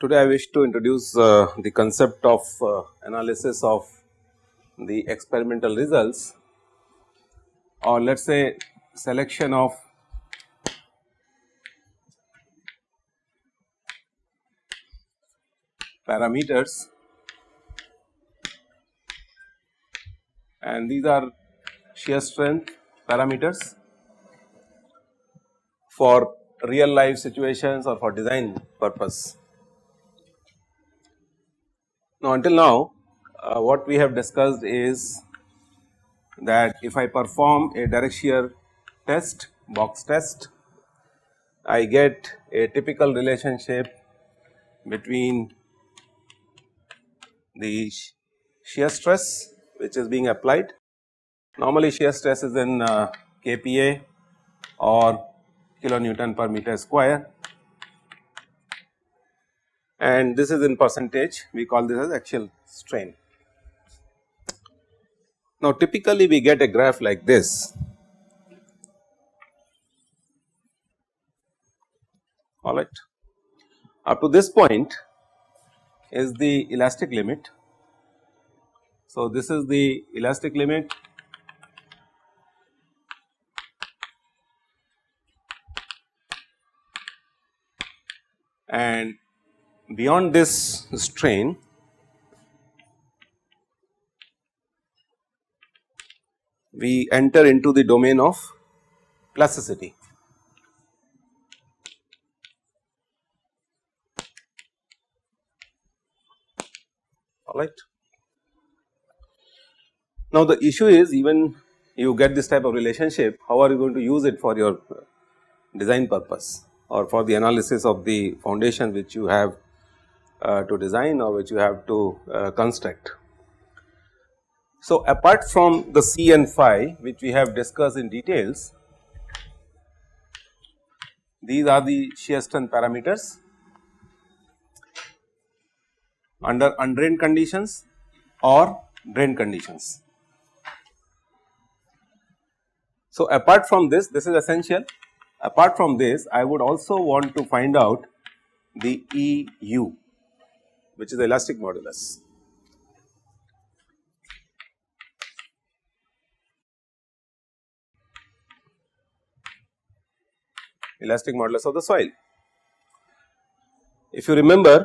Today I wish to introduce uh, the concept of uh, analysis of the experimental results or let us say selection of parameters and these are shear strength parameters for real life situations or for design purpose. Now until now uh, what we have discussed is that if I perform a direct shear test box test I get a typical relationship between the shear stress which is being applied. Normally shear stress is in uh, kPa or kilonewton per meter square and this is in percentage we call this as axial strain. Now typically we get a graph like this alright. Up to this point is the elastic limit. So this is the elastic limit and beyond this strain we enter into the domain of plasticity. Alright. Now the issue is even you get this type of relationship, how are you going to use it for your design purpose? or for the analysis of the foundation which you have to design or which you have to uh, construct. So, apart from the C and phi which we have discussed in details, these are the shear strength parameters under undrained conditions or drained conditions. So, apart from this, this is essential Apart from this, I would also want to find out the EU, which is the elastic modulus. Elastic modulus of the soil. If you remember,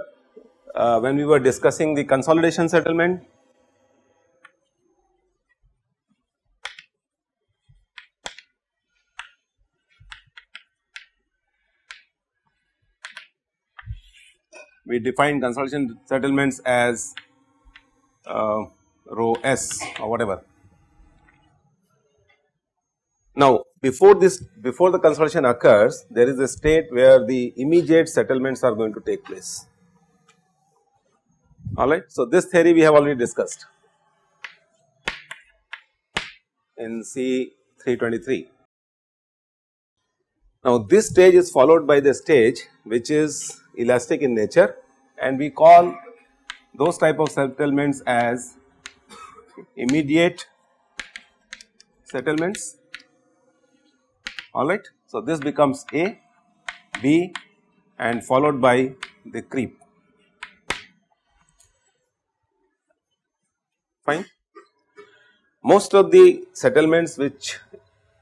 uh, when we were discussing the consolidation settlement, we define consolidation settlements as uh, rho s or whatever. Now, before this before the consolidation occurs there is a state where the immediate settlements are going to take place alright. So, this theory we have already discussed in C 323. Now, this stage is followed by the stage which is elastic in nature and we call those type of settlements as immediate settlements alright. So, this becomes A, B and followed by the creep fine. Most of the settlements which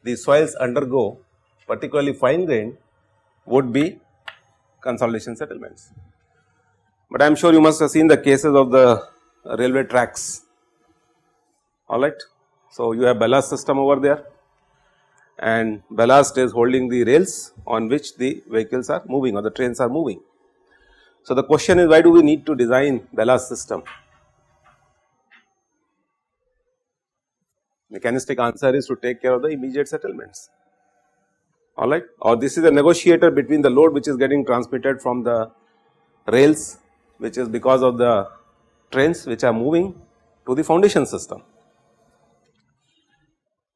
the soils undergo particularly fine grained would be consolidation settlements but I am sure you must have seen the cases of the railway tracks alright. So, you have ballast system over there and ballast is holding the rails on which the vehicles are moving or the trains are moving. So, the question is why do we need to design ballast system? Mechanistic answer is to take care of the immediate settlements alright or this is a negotiator between the load which is getting transmitted from the rails which is because of the trains which are moving to the foundation system.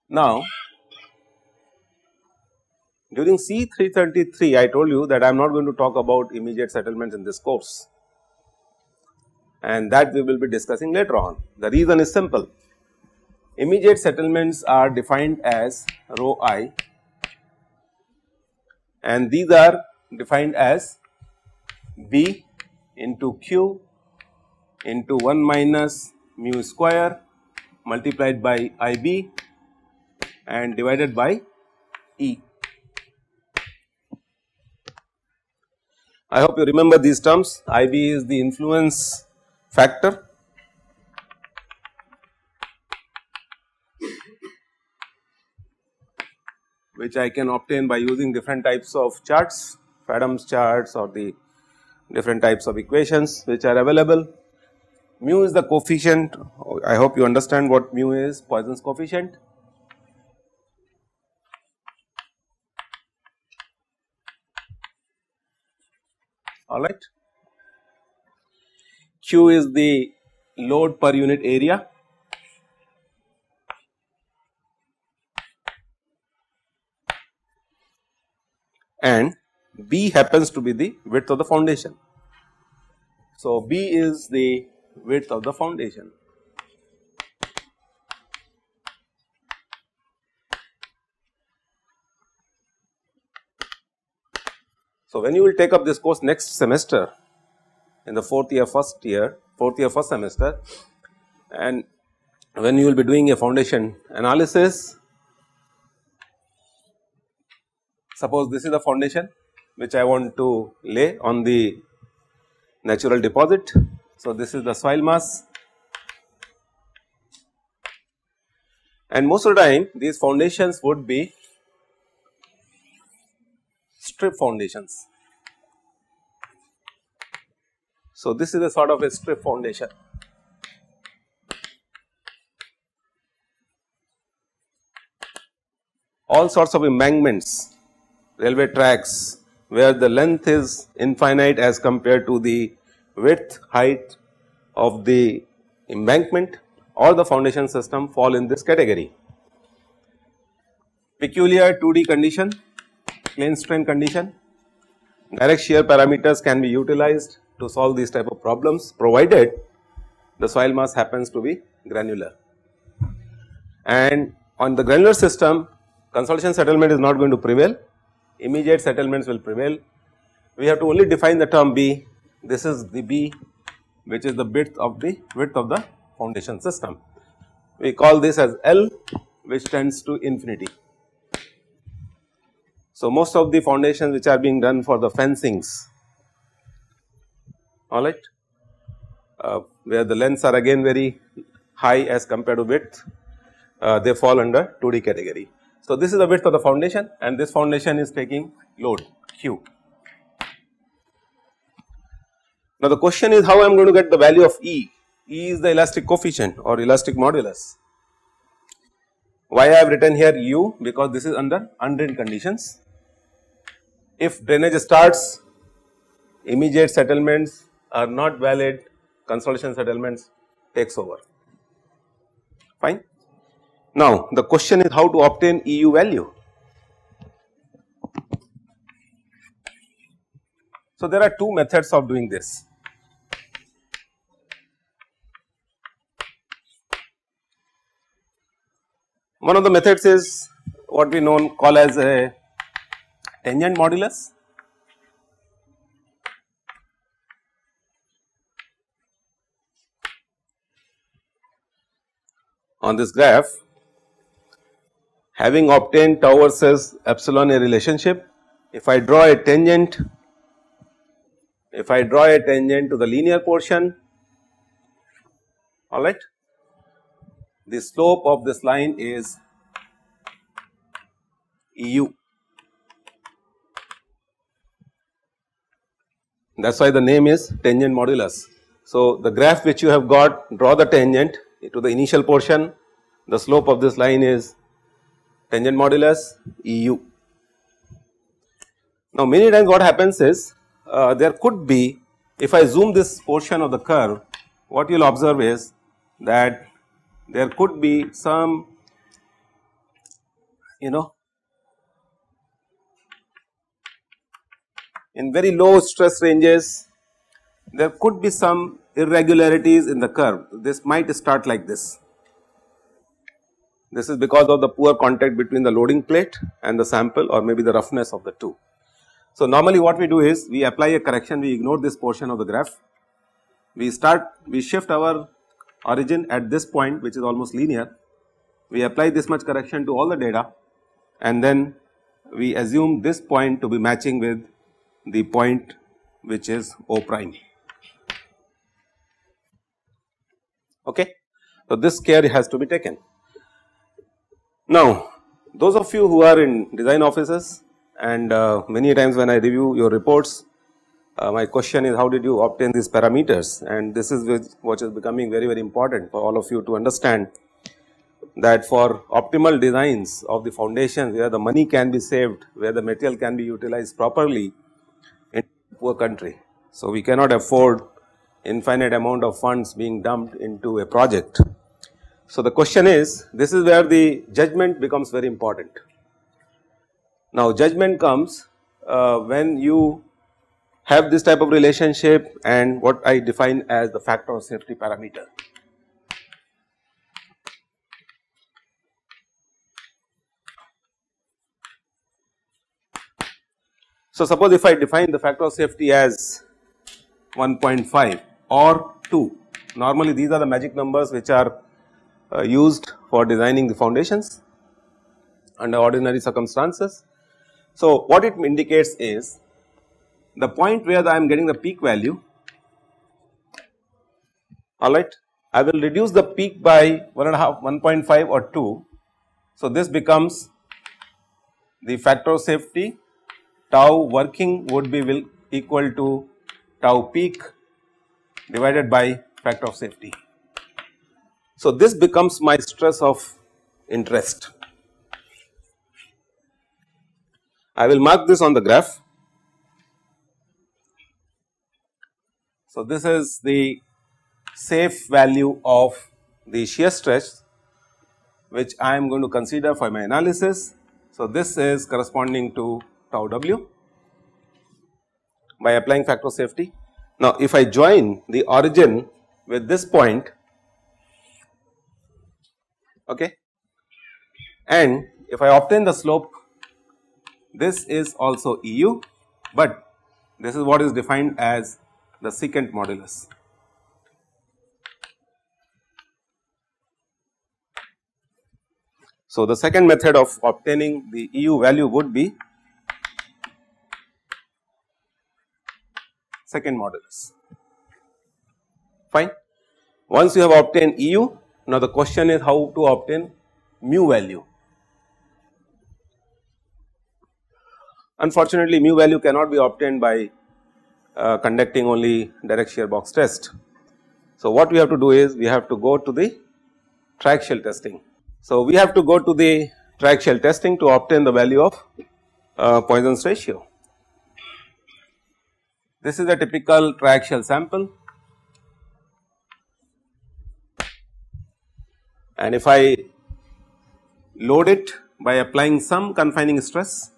Now, during C 333 I told you that I am not going to talk about immediate settlements in this course and that we will be discussing later on. The reason is simple, immediate settlements are defined as rho i and these are defined as B into q into 1 minus mu square multiplied by IB and divided by E. I hope you remember these terms IB is the influence factor which I can obtain by using different types of charts, Adams charts or the different types of equations which are available. Mu is the coefficient, I hope you understand what mu is, Poisson's coefficient. Alright. Q is the load per unit area and B happens to be the width of the foundation. So, B is the width of the foundation. So, when you will take up this course next semester in the fourth year first year, fourth year first semester and when you will be doing a foundation analysis Suppose this is the foundation which I want to lay on the natural deposit. So, this is the soil mass and most of the time these foundations would be strip foundations. So, this is a sort of a strip foundation. All sorts of embankments railway tracks where the length is infinite as compared to the width height of the embankment or the foundation system fall in this category. Peculiar 2D condition, plane strain condition, direct shear parameters can be utilized to solve these type of problems provided the soil mass happens to be granular. And on the granular system consolidation settlement is not going to prevail immediate settlements will prevail. We have to only define the term B, this is the B which is the width of the width of the foundation system. We call this as L which tends to infinity. So, most of the foundations which are being done for the fencings alright uh, where the lengths are again very high as compared to width uh, they fall under 2D category. So, this is the width of the foundation and this foundation is taking load Q. Now, the question is how I am going to get the value of E? E is the elastic coefficient or elastic modulus. Why I have written here U? Because this is under undrained conditions. If drainage starts, immediate settlements are not valid, consolidation settlements takes over, fine. Now, the question is how to obtain EU value. So, there are two methods of doing this. One of the methods is what we know call as a tangent modulus. On this graph having obtained tau versus epsilon a relationship, if I draw a tangent, if I draw a tangent to the linear portion, alright, the slope of this line is EU. That is why the name is tangent modulus. So, the graph which you have got draw the tangent to the initial portion, the slope of this line is tangent modulus EU. Now, many times what happens is uh, there could be if I zoom this portion of the curve what you will observe is that there could be some you know in very low stress ranges there could be some irregularities in the curve this might start like this this is because of the poor contact between the loading plate and the sample or maybe the roughness of the two. So, normally what we do is we apply a correction we ignore this portion of the graph. We start we shift our origin at this point which is almost linear. We apply this much correction to all the data and then we assume this point to be matching with the point which is O prime. Okay. So, this care has to be taken. Now, those of you who are in design offices and uh, many times when I review your reports, uh, my question is how did you obtain these parameters and this is what is becoming very very important for all of you to understand that for optimal designs of the foundations where the money can be saved, where the material can be utilized properly in poor country. So, we cannot afford infinite amount of funds being dumped into a project. So, the question is this is where the judgment becomes very important. Now, judgment comes uh, when you have this type of relationship and what I define as the factor of safety parameter. So, suppose if I define the factor of safety as 1.5 or 2, normally these are the magic numbers which are uh, used for designing the foundations under ordinary circumstances. So, what it indicates is the point where I am getting the peak value alright I will reduce the peak by 1 and half 1.5 or 2. So, this becomes the factor of safety tau working would be will equal to tau peak divided by factor of safety. So, this becomes my stress of interest. I will mark this on the graph. So, this is the safe value of the shear stress which I am going to consider for my analysis. So, this is corresponding to tau w by applying factor safety. Now, if I join the origin with this point okay, and if I obtain the slope this is also EU, but this is what is defined as the secant modulus. So, the second method of obtaining the EU value would be secant modulus. Fine. Once you have obtained EU, now the question is how to obtain mu value. Unfortunately, mu value cannot be obtained by uh, conducting only direct shear box test. So, what we have to do is we have to go to the triaxial testing. So, we have to go to the triaxial testing to obtain the value of uh, Poisson's ratio. This is a typical triaxial sample and if I load it by applying some confining stress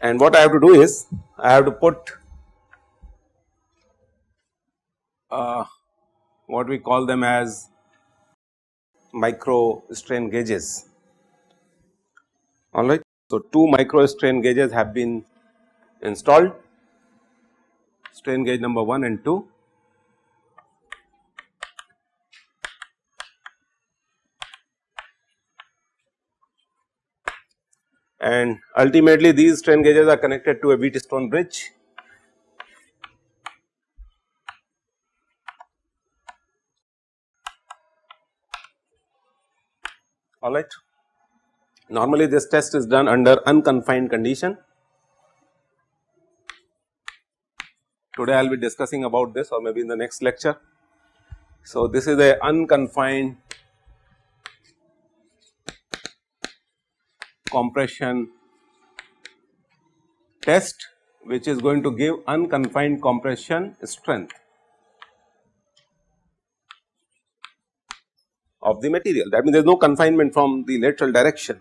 and what I have to do is I have to put uh, what we call them as micro strain gauges alright. So, two micro strain gauges have been installed strain gauge number 1 and 2. And ultimately these strain gauges are connected to a Wheatstone bridge. Alright. Normally this test is done under unconfined condition Today I will be discussing about this or maybe in the next lecture. So, this is a unconfined compression test which is going to give unconfined compression strength of the material that means there is no confinement from the lateral direction.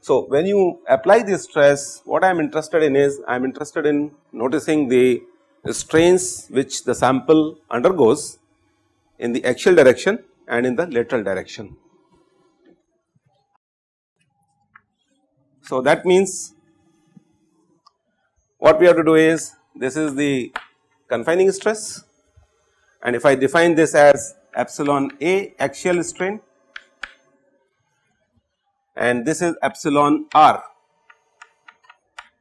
So, when you apply this stress what I am interested in is I am interested in noticing the strains which the sample undergoes in the axial direction and in the lateral direction. So, that means what we have to do is this is the confining stress and if I define this as epsilon A axial strain and this is epsilon r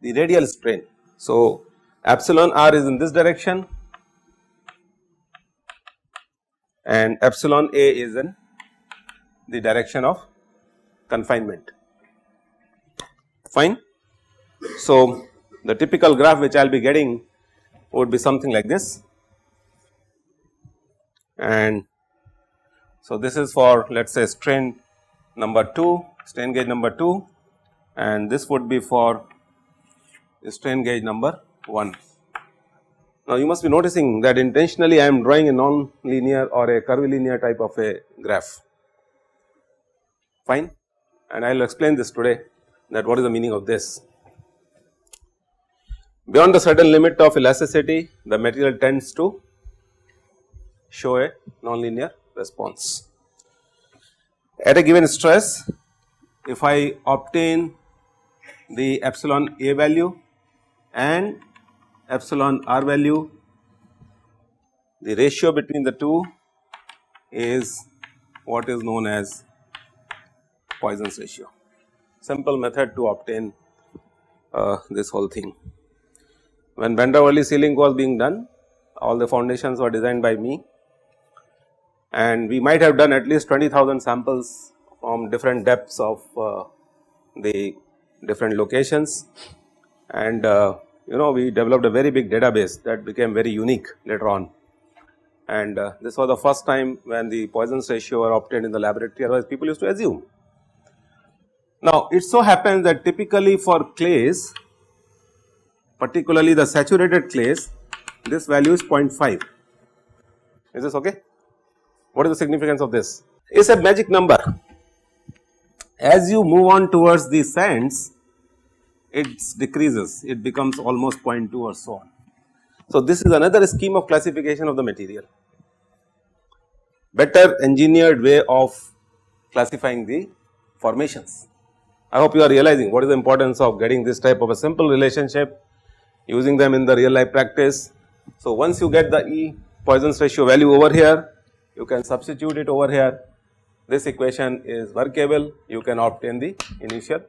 the radial strain. So, epsilon r is in this direction and epsilon A is in the direction of confinement fine. So, the typical graph which I will be getting would be something like this. And so this is for let us say strain number 2 strain gauge number 2 and this would be for strain gauge number 1. Now you must be noticing that intentionally I am drawing a non-linear or a curvilinear type of a graph. Fine. And I will explain this today that what is the meaning of this. Beyond the certain limit of elasticity the material tends to show a nonlinear response. At a given stress if I obtain the epsilon A value and epsilon R value the ratio between the two is what is known as Poisson's ratio simple method to obtain uh, this whole thing. When Bandra-Worli Sea Link was being done all the foundations were designed by me and we might have done at least 20,000 samples from different depths of uh, the different locations and uh, you know we developed a very big database that became very unique later on and uh, this was the first time when the Poisson's ratio were obtained in the laboratory otherwise people used to assume. Now it so happens that typically for clays particularly the saturated clays this value is 0.5 is this okay what is the significance of this? It is a magic number. As you move on towards the sands, it decreases, it becomes almost 0.2 or so on. So, this is another scheme of classification of the material, better engineered way of classifying the formations. I hope you are realizing what is the importance of getting this type of a simple relationship, using them in the real life practice. So, once you get the E Poisson's ratio value over here, you can substitute it over here this equation is workable you can obtain the initial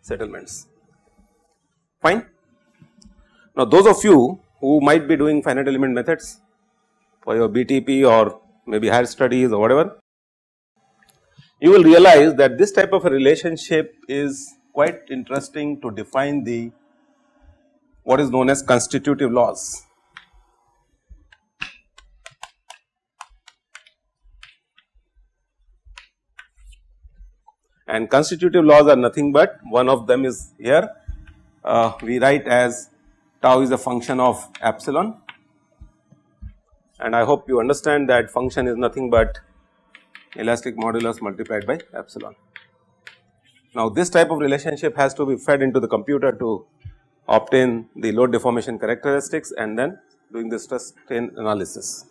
settlements fine. Now those of you who might be doing finite element methods for your BTP or maybe higher studies or whatever you will realize that this type of a relationship is quite interesting to define the what is known as constitutive laws. And constitutive laws are nothing but one of them is here. Uh, we write as tau is a function of epsilon. And I hope you understand that function is nothing but elastic modulus multiplied by epsilon. Now this type of relationship has to be fed into the computer to obtain the load deformation characteristics and then doing the stress strain analysis.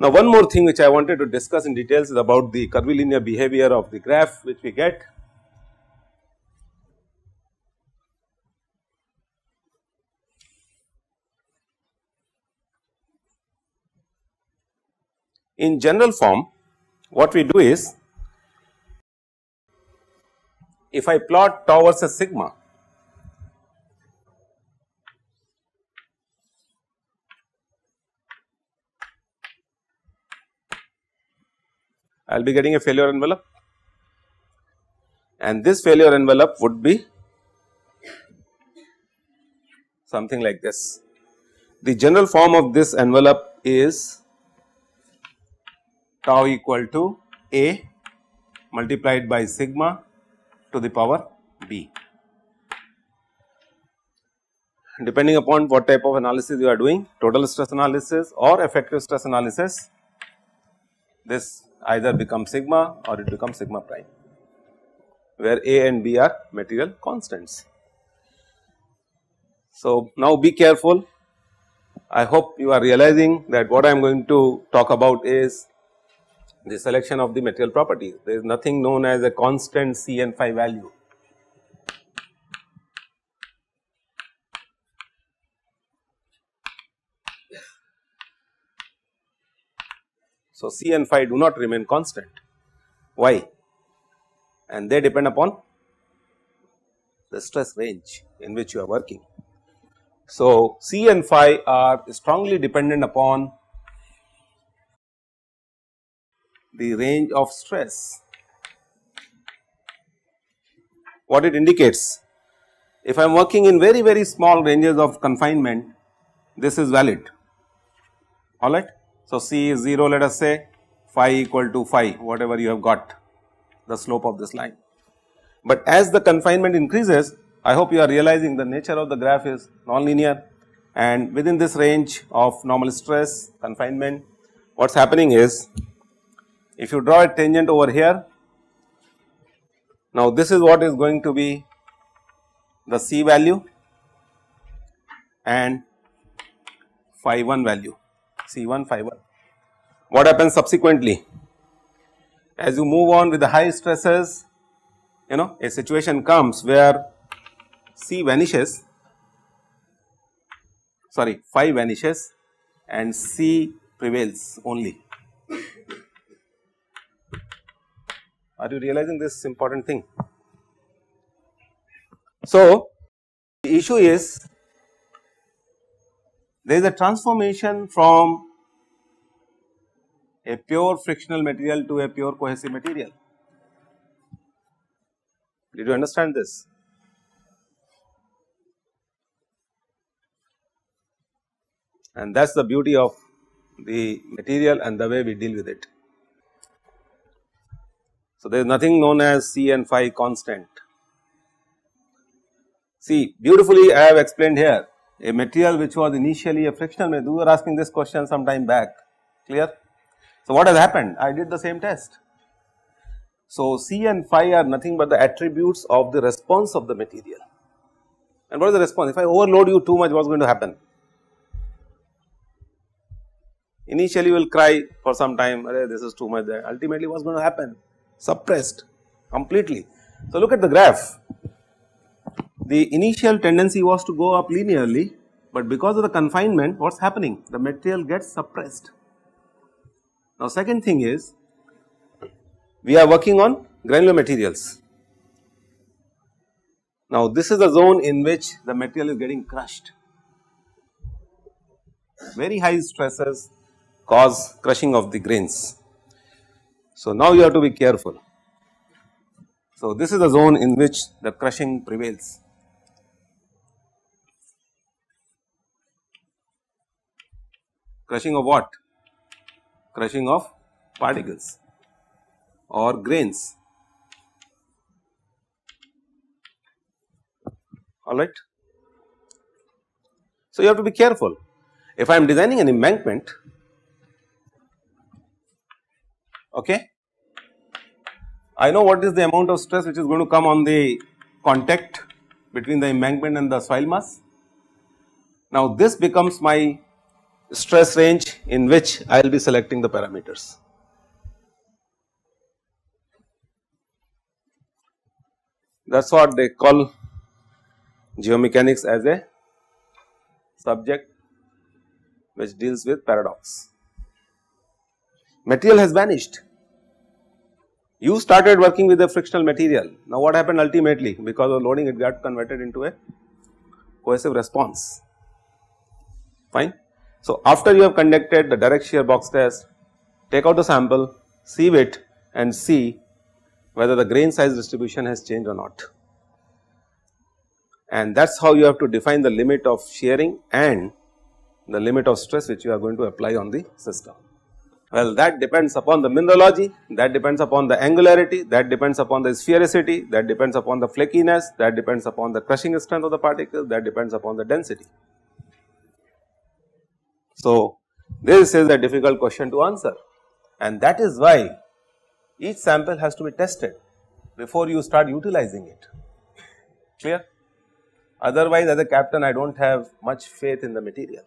Now, one more thing which I wanted to discuss in details is about the curvilinear behavior of the graph which we get. In general form, what we do is, if I plot tau versus sigma, I will be getting a failure envelope and this failure envelope would be something like this. The general form of this envelope is tau equal to A multiplied by sigma to the power B. Depending upon what type of analysis you are doing total stress analysis or effective stress analysis this either becomes sigma or it becomes sigma prime where A and B are material constants. So, now be careful I hope you are realizing that what I am going to talk about is the selection of the material properties. There is nothing known as a constant C and phi value. So, C and phi do not remain constant. Why? And they depend upon the stress range in which you are working. So, C and phi are strongly dependent upon the range of stress. What it indicates? If I am working in very very small ranges of confinement, this is valid, alright. So, C is 0 let us say phi equal to phi whatever you have got the slope of this line. But as the confinement increases I hope you are realizing the nature of the graph is nonlinear and within this range of normal stress confinement what is happening is if you draw a tangent over here now this is what is going to be the C value and phi 1 value C 1 phi 1. What happens subsequently? As you move on with the high stresses you know a situation comes where C vanishes sorry phi vanishes and C prevails only. Are you realizing this important thing? So, the issue is there is a transformation from a pure frictional material to a pure cohesive material. Did you understand this? and that is the beauty of the material and the way we deal with it. So, there is nothing known as C and phi constant. See beautifully I have explained here a material which was initially a frictional material, we were asking this question some time back, clear. So, what has happened? I did the same test. So, C and phi are nothing but the attributes of the response of the material. And what is the response? If I overload you too much, what is going to happen? Initially you will cry for some time, this is too much. Ultimately what is going to happen? Suppressed completely. So look at the graph. The initial tendency was to go up linearly, but because of the confinement, what is happening? The material gets suppressed. Now second thing is, we are working on granular materials. Now this is the zone in which the material is getting crushed. Very high stresses, cause crushing of the grains. So, now you have to be careful. So, this is the zone in which the crushing prevails. Crushing of what? Crushing of particles or grains. Alright. So, you have to be careful. If I am designing an embankment, okay. I know what is the amount of stress which is going to come on the contact between the embankment and the soil mass. Now this becomes my stress range in which I will be selecting the parameters. That is what they call geomechanics as a subject which deals with paradox material has vanished. You started working with a frictional material. Now what happened ultimately? Because of loading it got converted into a cohesive response, fine. So after you have conducted the direct shear box test, take out the sample, sieve it and see whether the grain size distribution has changed or not. And that is how you have to define the limit of shearing and the limit of stress which you are going to apply on the system. Well, that depends upon the mineralogy, that depends upon the angularity, that depends upon the sphericity, that depends upon the flakiness, that depends upon the crushing strength of the particle, that depends upon the density. So, this is a difficult question to answer and that is why each sample has to be tested before you start utilizing it, clear? Otherwise, as a captain I do not have much faith in the material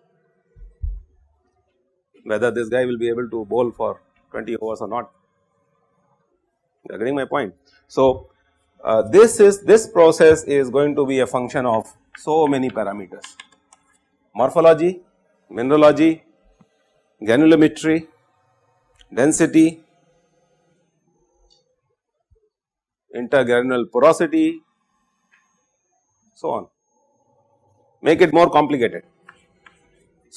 whether this guy will be able to bowl for 20 overs or not. You are getting my point. So, uh, this is this process is going to be a function of so many parameters morphology, mineralogy, granulometry, density, intergranular porosity, so on, make it more complicated.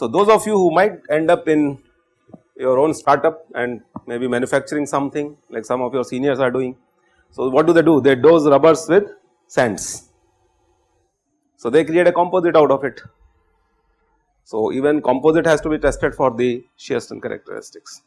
So, those of you who might end up in your own startup and maybe manufacturing something like some of your seniors are doing. So, what do they do? They dose rubbers with sands. So, they create a composite out of it. So, even composite has to be tested for the shear strength characteristics.